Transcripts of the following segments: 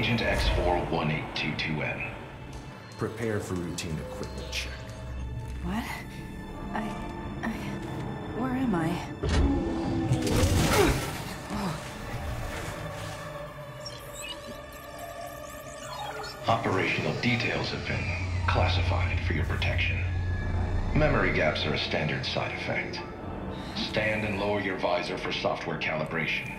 Agent X41822N. Prepare for routine equipment check. What? I... I... Where am I? Operational details have been classified for your protection. Memory gaps are a standard side effect. Stand and lower your visor for software calibration.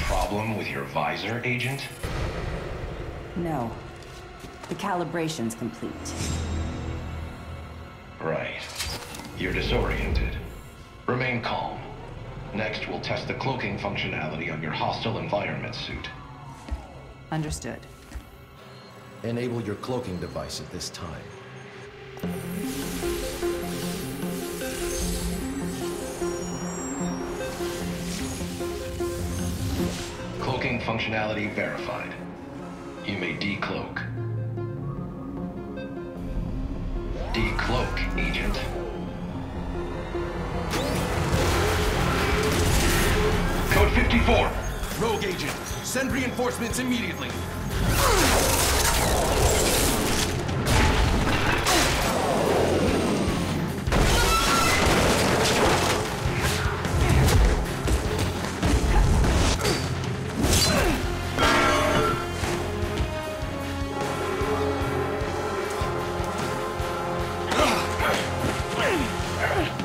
Problem with your visor, Agent? No. The calibration's complete. Right. You're disoriented. Remain calm. Next, we'll test the cloaking functionality on your hostile environment suit. Understood. Enable your cloaking device at this time. Functionality verified. You may decloak. Decloak, Agent. Code 54! Rogue agent, send reinforcements immediately.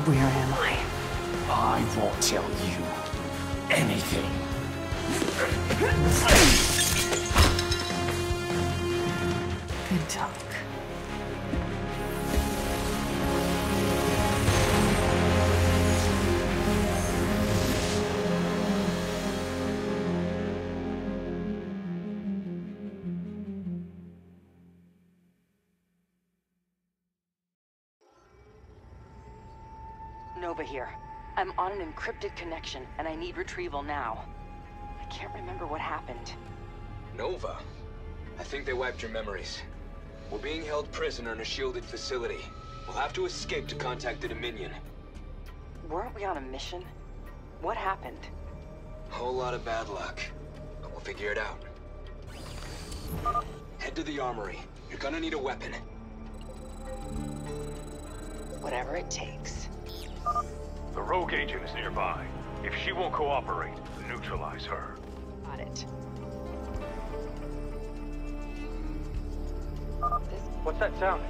Where am I? I won't tell you anything. Good talk. Nova here. I'm on an encrypted connection, and I need retrieval now. I can't remember what happened. Nova. I think they wiped your memories. We're being held prisoner in a shielded facility. We'll have to escape to contact the Dominion. Weren't we on a mission? What happened? Whole lot of bad luck. But we'll figure it out. Head to the armory. You're gonna need a weapon. Whatever it takes. The rogue agent is nearby. If she won't cooperate, neutralize her. Got it. This What's that sound?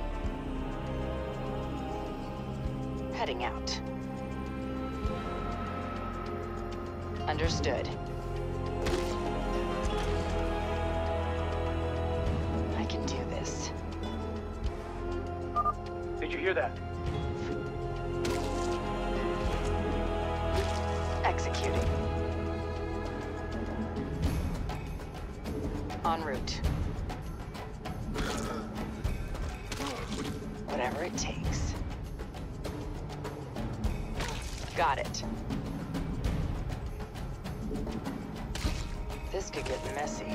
heading out. Understood. I can do this. Did you hear that? Executing. En route. Whatever it takes. Got it. This could get messy.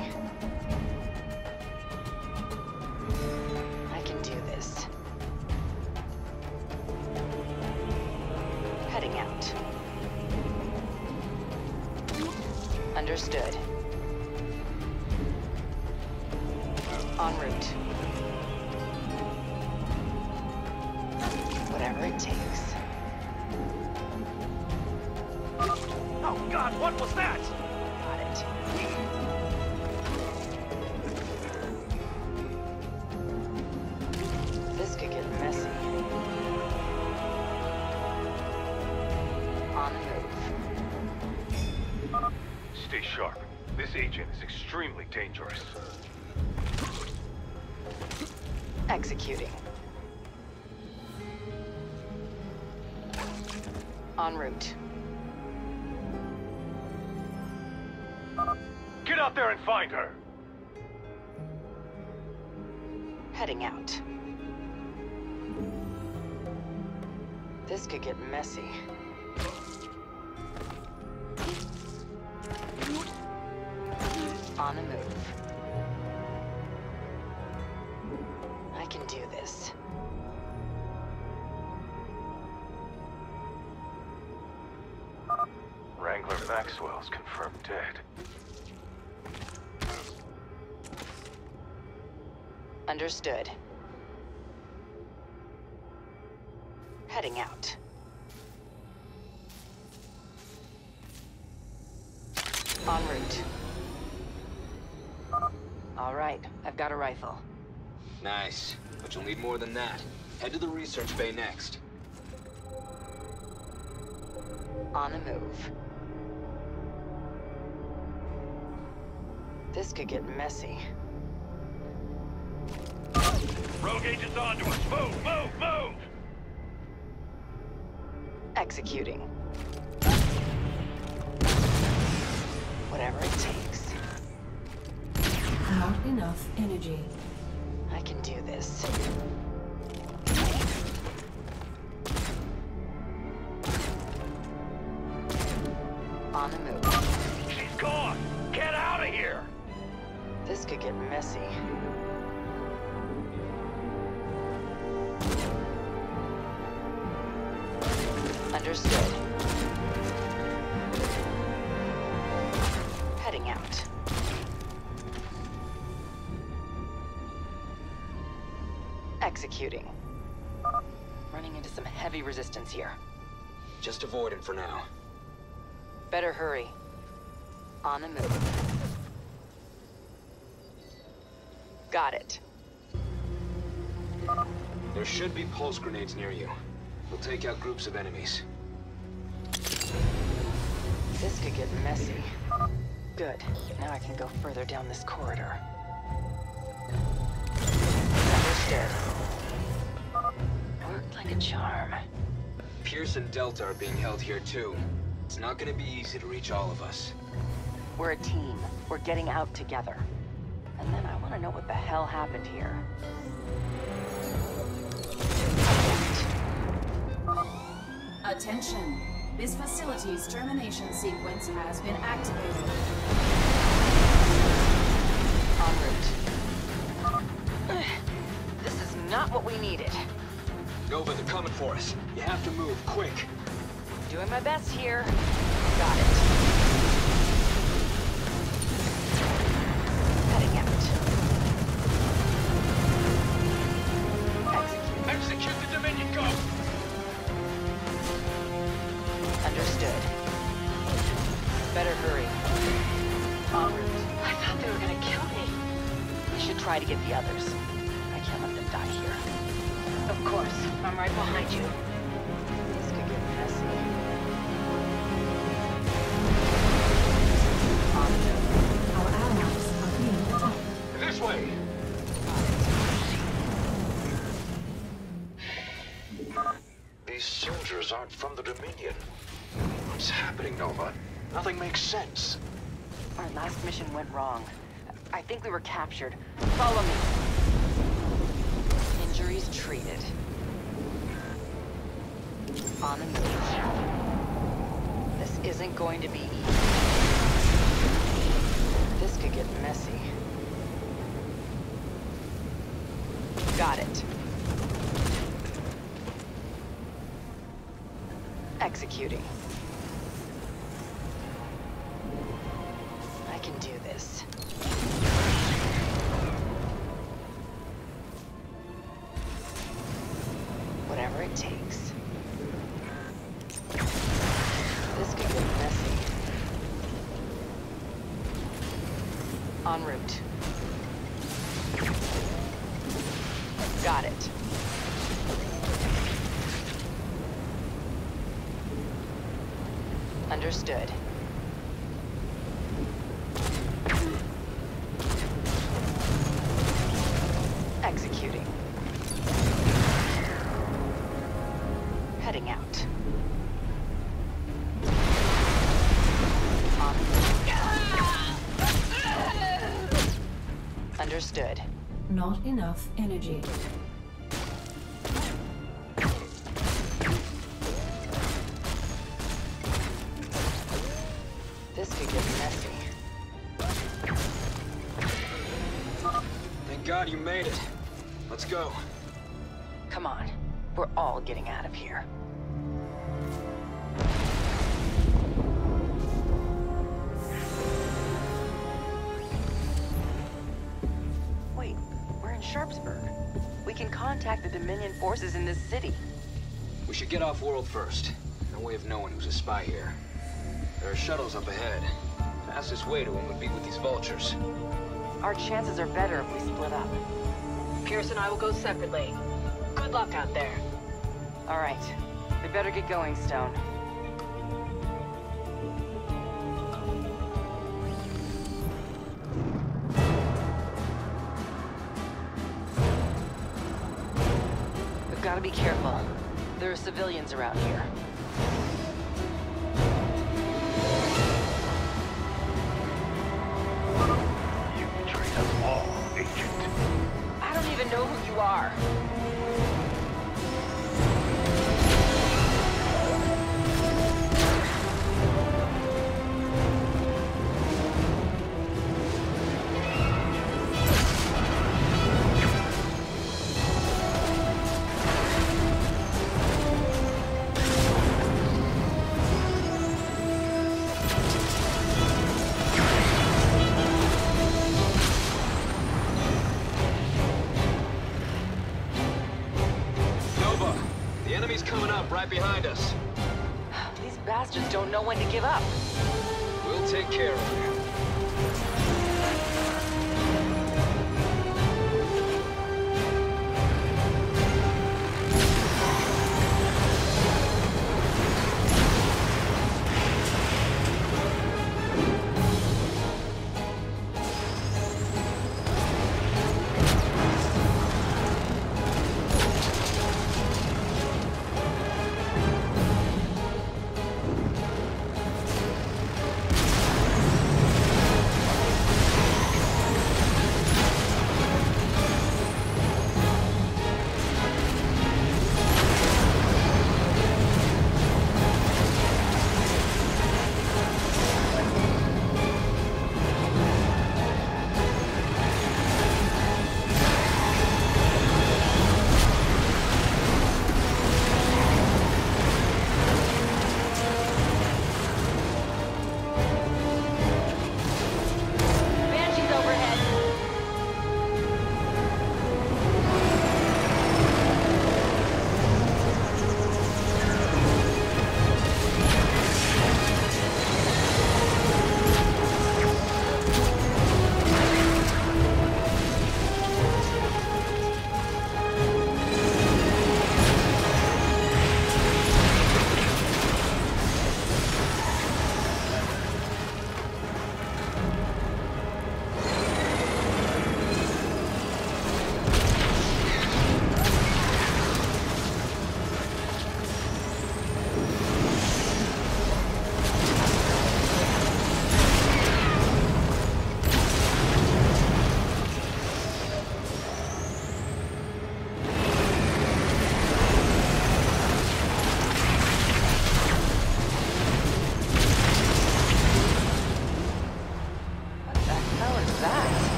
Is extremely dangerous. Executing. En route. Get out there and find her! Heading out. This could get messy. On the move. I can do this. Wrangler Maxwell's confirmed dead. Understood. Heading out. En route. All right, I've got a rifle. Nice. But you'll need more than that. Head to the research bay next. On the move. This could get messy. Rogue agents onto us! Move, move, move! Executing. Whatever it takes. Not enough energy. I can do this. On the move. She's gone! Get out of here! This could get messy. Understood. Executing. Running into some heavy resistance here. Just avoid him for now. Better hurry. On the move. Got it. There should be pulse grenades near you. We'll take out groups of enemies. This could get messy. Good. Now I can go further down this corridor. Understood. Worked like a charm. Pierce and Delta are being held here too. It's not gonna be easy to reach all of us. We're a team. We're getting out together. And then I want to know what the hell happened here. Attention. This facility's termination sequence has been activated. En route. This is not what we needed. Nova, they're coming for us. You have to move, quick. Doing my best here. Got it. Soldiers aren't from the Dominion. What's happening, Nova? Nothing makes sense. Our last mission went wrong. I think we were captured. Follow me. Injuries treated. On the move. This isn't going to be easy. This could get messy. Got it. executing. I can do this. Whatever it takes. Understood. Executing. Heading out. Understood. Not enough energy. Come. We're all getting out of here. Wait, we're in Sharpsburg. We can contact the Dominion forces in this city. We should get off world first. No way of knowing who's a spy here. There are shuttles up ahead. Fastest way to them would be with these vultures. Our chances are better if we split up. Pierce and I will go separately. Good luck out there. All right. We better get going, Stone. We've got to be careful. There are civilians around here. Behind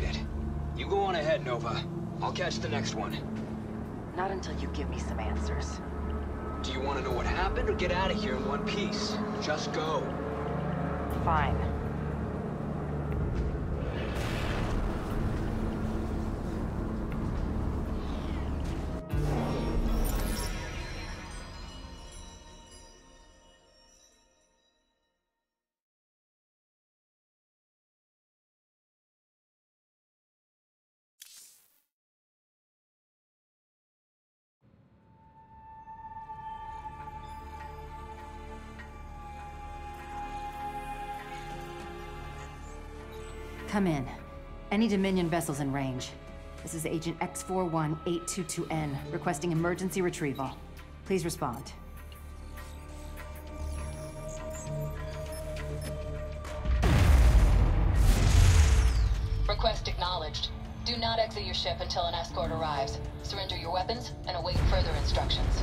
made it. You go on ahead, Nova. I'll catch the next one. Not until you give me some answers. Do you want to know what happened or get out of here in one piece? Just go. Fine. Come in. Any Dominion vessels in range. This is Agent X41822N, requesting emergency retrieval. Please respond. Request acknowledged. Do not exit your ship until an escort arrives. Surrender your weapons and await further instructions.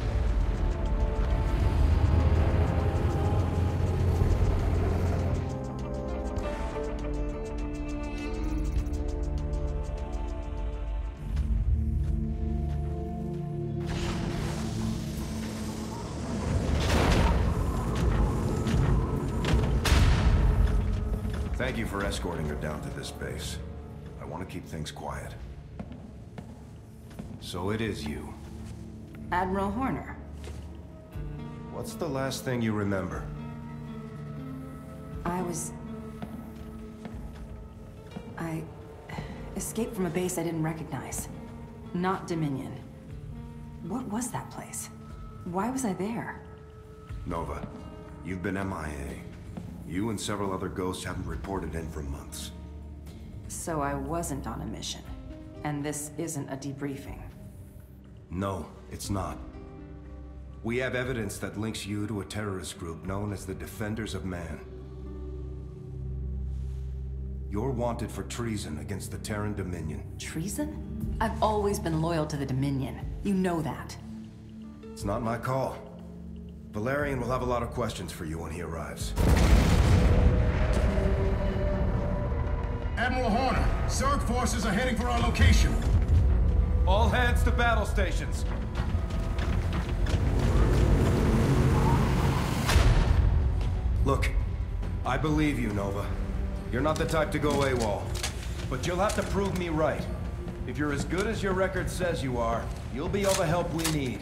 Thank you for escorting her down to this base. I want to keep things quiet. So it is you. Admiral Horner. What's the last thing you remember? I was... I... escaped from a base I didn't recognize. Not Dominion. What was that place? Why was I there? Nova, you've been MIA. You and several other ghosts haven't reported in for months. So I wasn't on a mission. And this isn't a debriefing. No, it's not. We have evidence that links you to a terrorist group known as the Defenders of Man. You're wanted for treason against the Terran Dominion. Treason? I've always been loyal to the Dominion. You know that. It's not my call. Valerian will have a lot of questions for you when he arrives. Admiral Horner, Zerg forces are heading for our location. All hands to battle stations. Look, I believe you, Nova. You're not the type to go AWOL. But you'll have to prove me right. If you're as good as your record says you are, you'll be all the help we need.